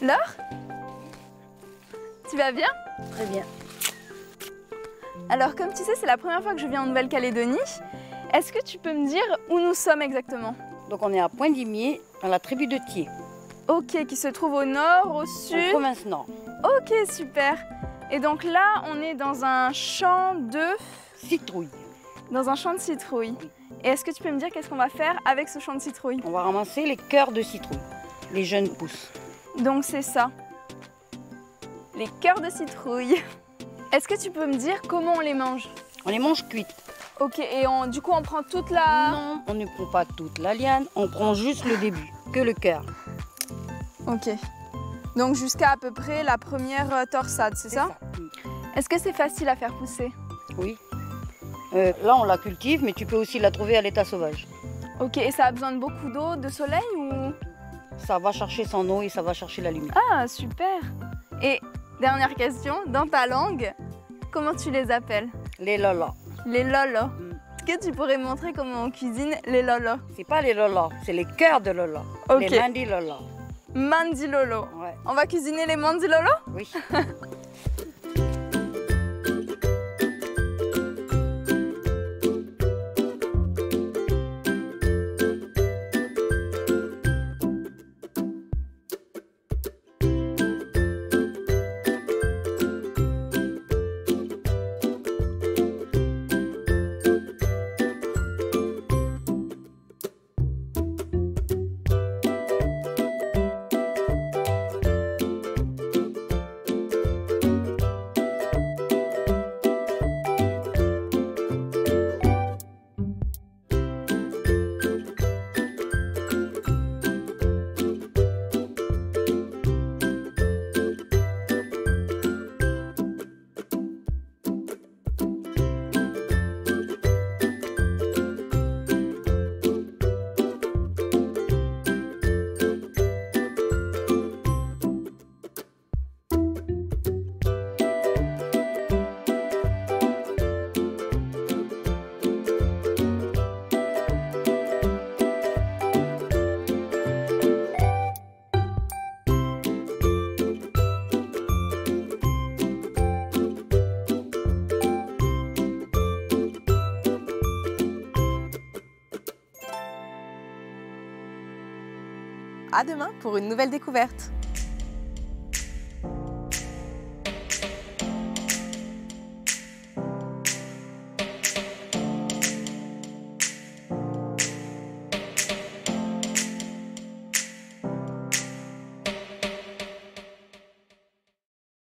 Laure Tu vas bien Très bien. Alors comme tu sais, c'est la première fois que je viens en Nouvelle-Calédonie. Est-ce que tu peux me dire où nous sommes exactement? Donc on est à Pointe-d'Imier, dans la tribu de Thiers, Ok, qui se trouve au nord, au en sud. province nord. Ok, super. Et donc là, on est dans un champ de... Citrouille. Dans un champ de citrouille. Et est-ce que tu peux me dire qu'est-ce qu'on va faire avec ce champ de citrouille? On va ramasser les cœurs de citrouille, les jeunes pousses. Donc c'est ça. Les cœurs de citrouille. Est-ce que tu peux me dire comment on les mange? On les mange cuites. Ok, et on- du coup on prend toute la... Non, on ne prend pas toute la liane, on prend juste le début, que le cœur. Ok. Donc jusqu'à à peu près la première euh, torsade, c'est ça? Est-ce que c'est facile à faire pousser? Oui. Euh, là, on la cultive, mais tu peux aussi la trouver à l'état sauvage. Ok, et ça a besoin de beaucoup d'eau, de soleil ou... Ça va chercher son eau et ça va chercher la lumière. Ah, super Et dernière question, dans ta langue, comment tu les appelles? Les lolas. Les lolos. Mm. Est-ce que tu pourrais montrer comment on cuisine les lolos C'est pas les lolas, c'est les cœurs de lolas. Ok. Les mandi. Mandi lolo. Ouais. On va cuisiner les mandi lolo Oui. À demain pour une nouvelle découverte.